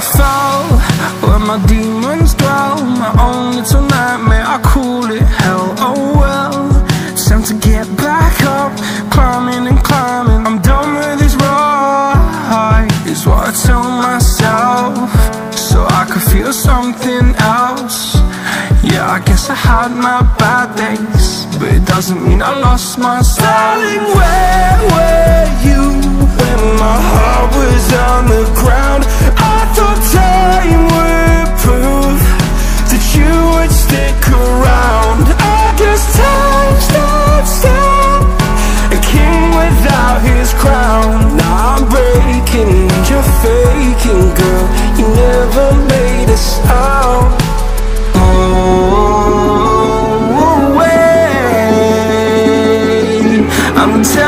I where my demons dwell. My own little nightmare, I call it hell? Oh well, time to get back up. Climbing and climbing, I'm done with this ride Is what I tell myself. So I could feel something else. Yeah, I guess I had my bad days But it doesn't mean I lost my style Darling, where were you when my heart was on the ground? I thought time would prove that you would stick around. I guess time stops still, a king without his crown. Now I'm breaking, you're faking, girl. You never made a sound. Oh, oh, oh, oh, wait, I'm tired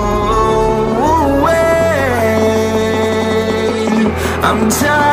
I'm tired